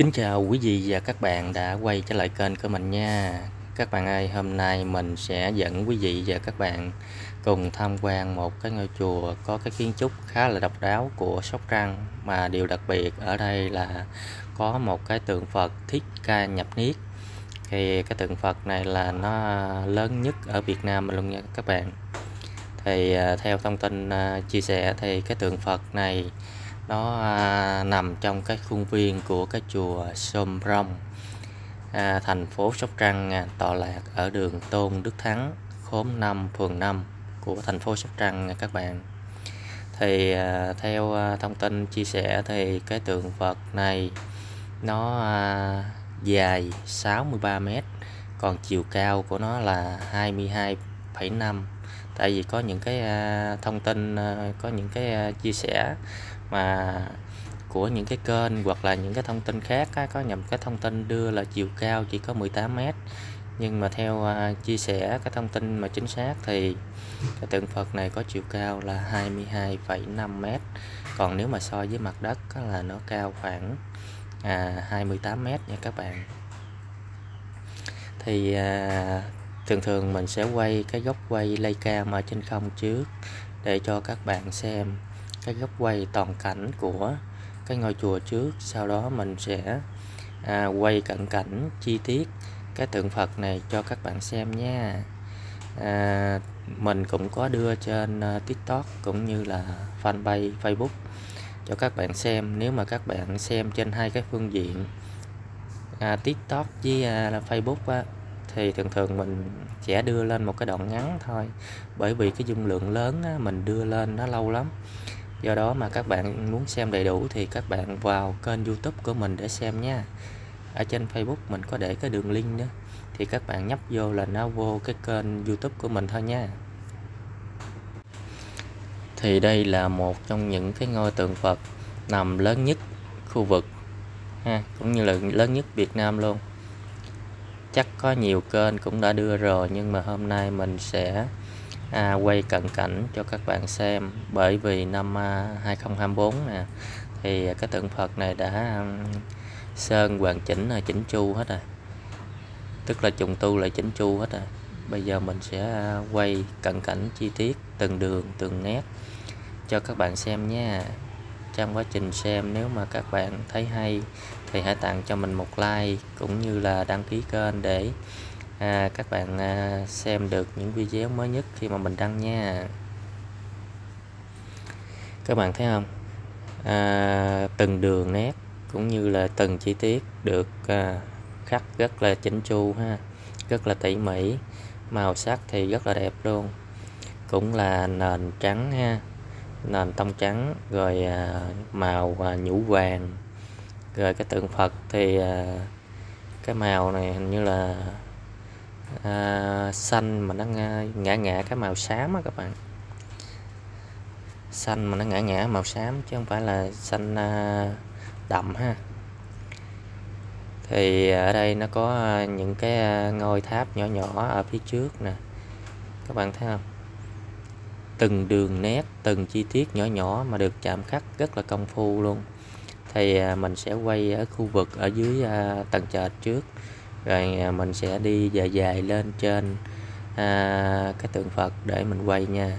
Kính chào quý vị và các bạn đã quay trở lại kênh của mình nha. Các bạn ơi, hôm nay mình sẽ dẫn quý vị và các bạn cùng tham quan một cái ngôi chùa có cái kiến trúc khá là độc đáo của Sóc Trăng. Mà điều đặc biệt ở đây là có một cái tượng Phật Thích Ca Nhập Niết. Thì cái tượng Phật này là nó lớn nhất ở Việt Nam luôn nha các bạn. Thì à, theo thông tin à, chia sẻ thì cái tượng Phật này nó à, nằm trong cái khuôn viên của cái chùa Sôm Rong à, thành phố Sóc Trăng à, tọa lạc ở đường Tôn Đức Thắng khóm 5 phường 5 của thành phố Sóc Trăng nha các bạn. Thì à, theo à, thông tin chia sẻ thì cái tượng Phật này nó à, dài 63 mét còn chiều cao của nó là 22,5 tại vì có những cái à, thông tin à, có những cái à, chia sẻ mà của những cái kênh hoặc là những cái thông tin khác á, có nhầm cái thông tin đưa là chiều cao chỉ có 18 mét. Nhưng mà theo uh, chia sẻ cái thông tin mà chính xác thì cái tượng Phật này có chiều cao là 22,5 mét. Còn nếu mà so với mặt đất á, là nó cao khoảng à, 28 mét nha các bạn. Thì à, thường thường mình sẽ quay cái góc quay lay cam ở trên không trước để cho các bạn xem cái góc quay toàn cảnh của cái ngôi chùa trước. Sau đó mình sẽ à, quay cận cảnh chi tiết cái tượng Phật này cho các bạn xem nha. À, mình cũng có đưa trên uh, TikTok cũng như là fanpage Facebook cho các bạn xem. Nếu mà các bạn xem trên hai cái phương diện à, TikTok với à, Facebook á, thì thường thường mình sẽ đưa lên một cái đoạn ngắn thôi. Bởi vì cái dung lượng lớn á, mình đưa lên nó lâu lắm do đó mà các bạn muốn xem đầy đủ thì các bạn vào kênh youtube của mình để xem nha. Ở trên facebook mình có để cái đường link đó. Thì các bạn nhấp vô là nó vô cái kênh youtube của mình thôi nha. Thì đây là một trong những cái ngôi tượng phật nằm lớn nhất khu vực, ha, cũng như là lớn nhất việt nam luôn. Chắc có nhiều kênh cũng đã đưa rồi, nhưng mà hôm nay mình sẽ à, quay cận cảnh cho các bạn xem. Bởi vì năm à, 2024 nè thì cái tượng Phật này đã um, sơn hoàn chỉnh là chỉnh chu hết rồi. Tức là trùng tu lại chỉnh chu hết rồi. Bây giờ mình sẽ à, quay cận cảnh chi tiết từng đường từng nét cho các bạn xem nha. Trong quá trình xem nếu mà các bạn thấy hay thì hãy tặng cho mình một like cũng như là đăng ký kênh để à, các bạn à, xem được những video mới nhất khi mà mình đăng nha. Các bạn thấy không? À, từng đường nét cũng như là từng chi tiết được à, khắc rất là chỉnh chu ha. Rất là tỉ mỉ màu sắc thì rất là đẹp luôn. Cũng là nền trắng ha. Nền tông trắng rồi à, màu à, nhũ vàng. Rồi cái tượng Phật thì à, cái màu này hình như là à, xanh mà nó ngã ngã cái màu xám á các bạn. Xanh mà nó ngã ngã màu xám chứ không phải là xanh à, đậm ha. Thì ở đây nó có à, những cái à, ngôi tháp nhỏ nhỏ ở phía trước nè. Các bạn thấy không? Từng đường nét từng chi tiết nhỏ nhỏ mà được chạm khắc rất là công phu luôn. Thì à, mình sẽ quay ở khu vực ở dưới tầng trệt trước rồi à, mình sẽ đi dài dài lên trên à, cái tượng Phật để mình quay nha.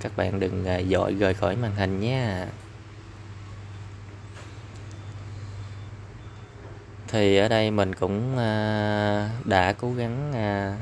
Các bạn đừng à, dội rời khỏi màn hình nhé. Thì ở đây mình cũng à, đã cố gắng à,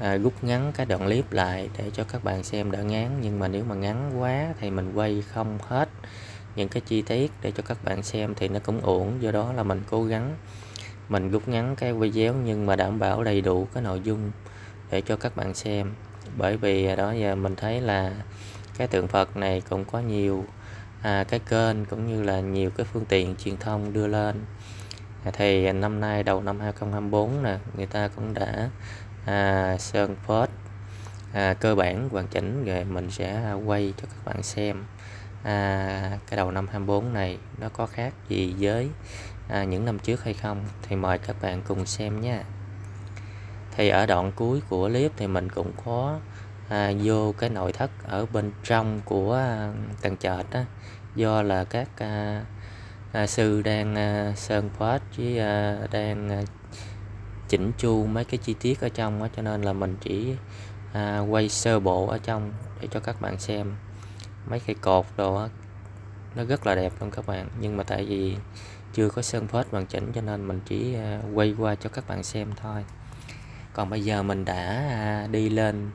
à, rút ngắn cái đoạn clip lại để cho các bạn xem đỡ ngắn nhưng mà nếu mà ngắn quá thì mình quay không hết những cái chi tiết để cho các bạn xem thì nó cũng ổn do đó là mình cố gắng mình rút ngắn cái video nhưng mà đảm bảo đầy đủ cái nội dung để cho các bạn xem. Bởi vì đó giờ mình thấy là cái tượng Phật này cũng có nhiều à, cái kênh cũng như là nhiều cái phương tiện truyền thông đưa lên. À, thì năm nay đầu năm 2024 nè người ta cũng đã à, sơn phết à, cơ bản hoàn chỉnh rồi mình sẽ quay cho các bạn xem à, cái đầu năm 24 này nó có khác gì với à, những năm trước hay không? Thì mời các bạn cùng xem nha. Thì ở đoạn cuối của clip thì mình cũng có à, vô cái nội thất ở bên trong của à, tầng trệt đó do là các à, à, sư đang à, sơn phết với à, đang à, chỉnh chu mấy cái chi tiết ở trong đó, cho nên là mình chỉ à, quay sơ bộ ở trong để cho các bạn xem mấy cây cột đồ á, nó rất là đẹp luôn các bạn. Nhưng mà tại vì chưa có sơn phết hoàn chỉnh cho nên mình chỉ à, quay qua cho các bạn xem thôi. Còn bây giờ mình đã à, đi lên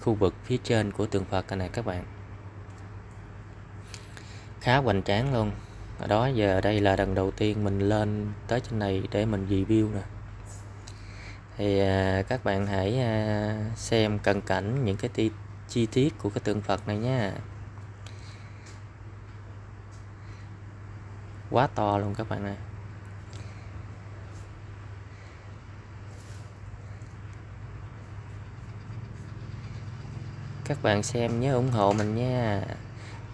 khu vực phía trên của tượng Phật này các bạn. Khá hoành tráng luôn. Ở đó giờ đây là lần đầu tiên mình lên tới trên này để mình review nè. Thì à, các bạn hãy xem cận cảnh những cái chi tiết của cái tượng Phật này nha. Quá to luôn các bạn ơi. Các bạn xem nhớ ủng hộ mình nha.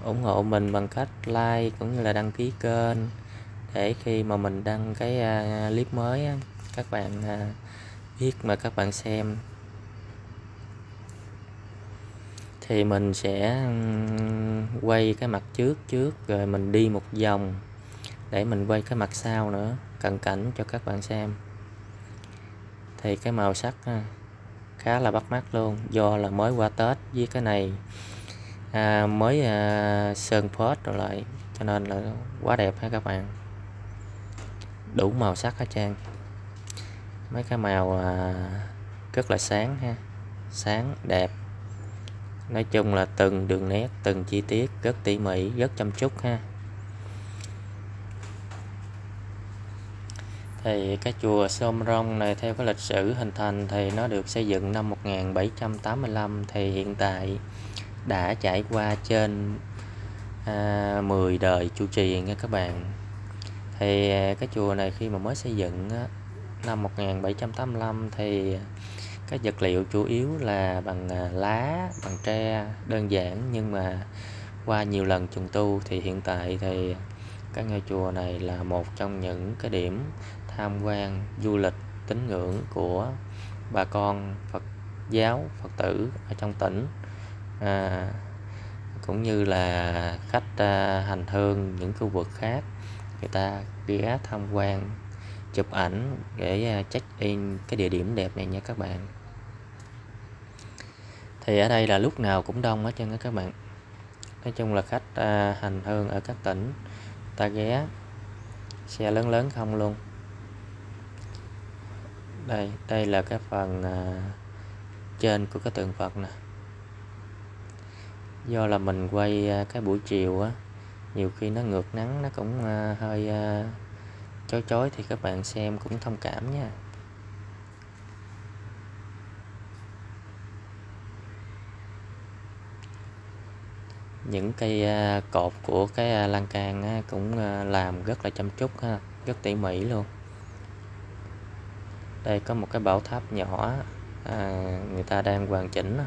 Ủng hộ mình bằng cách like cũng như là đăng ký kênh để khi mà mình đăng cái à, clip mới các bạn à, biết mà các bạn xem. Thì mình sẽ quay cái mặt trước trước rồi mình đi một vòng để mình quay cái mặt sau nữa cận cảnh cho các bạn xem. Thì cái màu sắc à, khá là bắt mắt luôn do là mới qua Tết với cái này. À, mới à, sơn phết rồi lại cho nên là quá đẹp ha các bạn. Đủ màu sắc hết trang mấy cái màu à, rất là sáng ha sáng đẹp. Nói chung là từng đường nét từng chi tiết rất tỉ mỉ rất chăm chút ha. Thì cái chùa Sôm Rong này theo cái lịch sử hình thành thì nó được xây dựng năm 1785 thì hiện tại đã trải qua trên à, 10 đời chu trì nha các bạn. Thì à, cái chùa này khi mà mới xây dựng á, năm 1785 thì cái vật liệu chủ yếu là bằng à, lá bằng tre đơn giản nhưng mà qua nhiều lần trùng tu thì hiện tại thì cái ngôi chùa này là một trong những cái điểm tham quan du lịch tín ngưỡng của bà con Phật giáo Phật tử ở trong tỉnh. À, cũng như là khách à, hành hương những khu vực khác người ta ghé tham quan chụp ảnh để à, check in cái địa điểm đẹp này nha các bạn. Thì ở đây là lúc nào cũng đông hết trơn các bạn. Nói chung là khách à, hành hương ở các tỉnh ta ghé xe lớn lớn không luôn đây đây là cái phần à, trên của cái tượng Phật nè. Do là mình quay à, cái buổi chiều á nhiều khi nó ngược nắng nó cũng à, hơi à, chói chói thì các bạn xem cũng thông cảm nha. Những cây à, cột của cái à, lan can cũng à, làm rất là chăm chút ha rất tỉ mỉ luôn đây có một cái bảo tháp nhỏ à, người ta đang hoàn chỉnh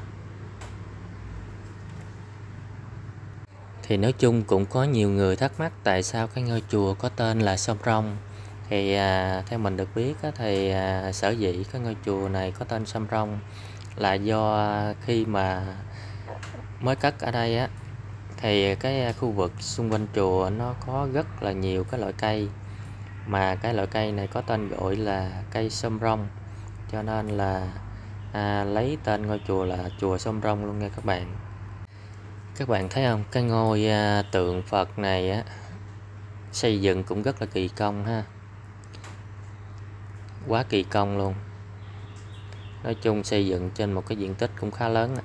thì nói chung cũng có nhiều người thắc mắc tại sao cái ngôi chùa có tên là sông rong thì à, theo mình được biết á, thì à, sở dĩ cái ngôi chùa này có tên sông rong là do khi mà mới cất ở đây á thì cái khu vực xung quanh chùa nó có rất là nhiều cái loại cây mà cái loại cây này có tên gọi là cây sâm rong. Cho nên là à, lấy tên ngôi chùa là chùa sâm rong luôn nha các bạn. Các bạn thấy không? Cái ngôi à, tượng Phật này á xây dựng cũng rất là kỳ công ha. Quá kỳ công luôn. Nói chung xây dựng trên một cái diện tích cũng khá lớn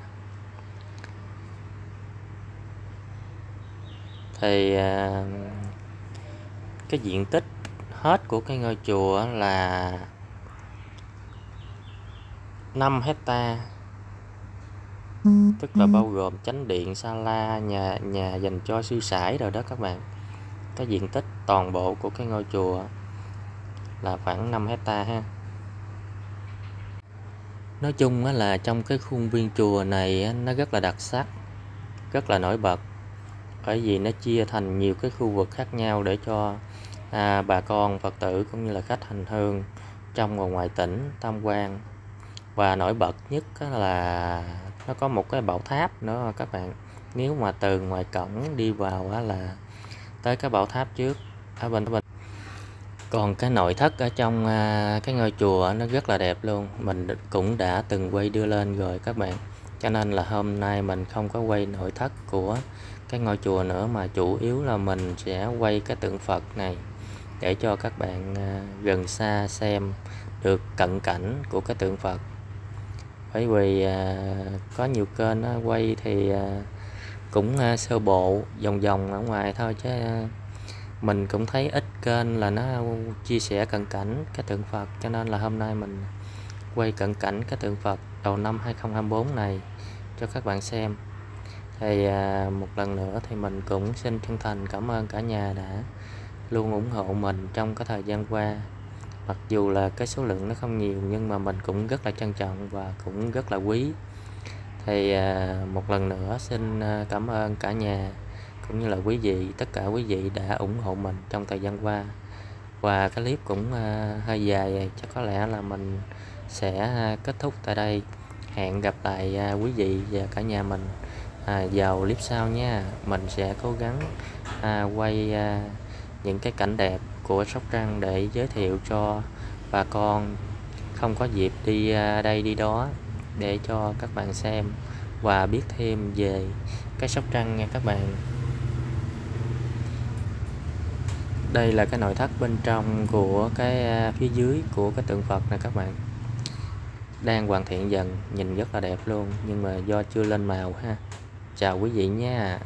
thì à, cái diện tích hết của cái ngôi chùa là 5 hecta tức là bao gồm chánh điện sala nhà nhà dành cho sư sãi rồi đó các bạn. Cái diện tích toàn bộ của cái ngôi chùa là khoảng 5 hecta ha. Nói chung là trong cái khuôn viên chùa này nó rất là đặc sắc rất là nổi bật. Bởi vì nó chia thành nhiều cái khu vực khác nhau để cho à, bà con phật tử cũng như là khách hành hương trong và ngoài tỉnh tham quan. Và nổi bật nhất là nó có một cái bảo tháp nữa các bạn. Nếu mà từ ngoài cổng đi vào là tới cái bảo tháp trước ở bên bên. Còn cái nội thất ở trong à, cái ngôi chùa nó rất là đẹp luôn. Mình cũng đã từng quay đưa lên rồi các bạn. Cho nên là hôm nay mình không có quay nội thất của cái ngôi chùa nữa mà chủ yếu là mình sẽ quay cái tượng Phật này để cho các bạn à, gần xa xem được cận cảnh của cái tượng Phật. Bởi vì à, có nhiều kênh quay thì à, cũng sơ bộ vòng vòng ở ngoài thôi chứ mình cũng thấy ít kênh là nó chia sẻ cận cảnh cái tượng Phật. Cho nên là hôm nay mình quay cận cảnh cái tượng Phật đầu năm 2024 này cho các bạn xem. Thì một lần nữa thì mình cũng xin chân thành cảm ơn cả nhà đã luôn ủng hộ mình trong cái thời gian qua. Mặc dù là cái số lượng nó không nhiều, nhưng mà mình cũng rất là trân trọng và cũng rất là quý. Thì à, một lần nữa xin à, cảm ơn cả nhà cũng như là quý vị, tất cả quý vị đã ủng hộ mình trong thời gian qua. Và cái clip cũng à, hơi dài, chắc có lẽ là mình sẽ kết thúc tại đây. Hẹn gặp lại quý vị và cả nhà mình vào clip sau nha. Mình sẽ cố gắng quay những cái cảnh đẹp của Sóc Trăng để giới thiệu cho bà con. Không có dịp đi à, đây đi đó để cho các bạn xem và biết thêm về cái Sóc Trăng nha các bạn. Đây là cái nội thất bên trong của cái à, phía dưới của cái tượng Phật nè các bạn. Đang hoàn thiện dần, nhìn rất là đẹp luôn nhưng mà do chưa lên màu ha. Chào quý vị nha.